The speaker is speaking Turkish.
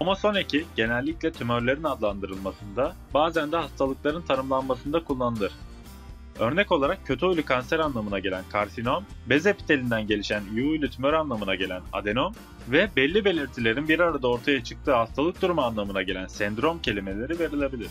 Homosoneki genellikle tümörlerin adlandırılmasında, bazen de hastalıkların tanımlanmasında kullanılır. Örnek olarak kötü huylu kanser anlamına gelen karsinom, bez epitelinden gelişen iyi huylu tümör anlamına gelen adenom ve belli belirtilerin bir arada ortaya çıktığı hastalık durumu anlamına gelen sendrom kelimeleri verilebilir.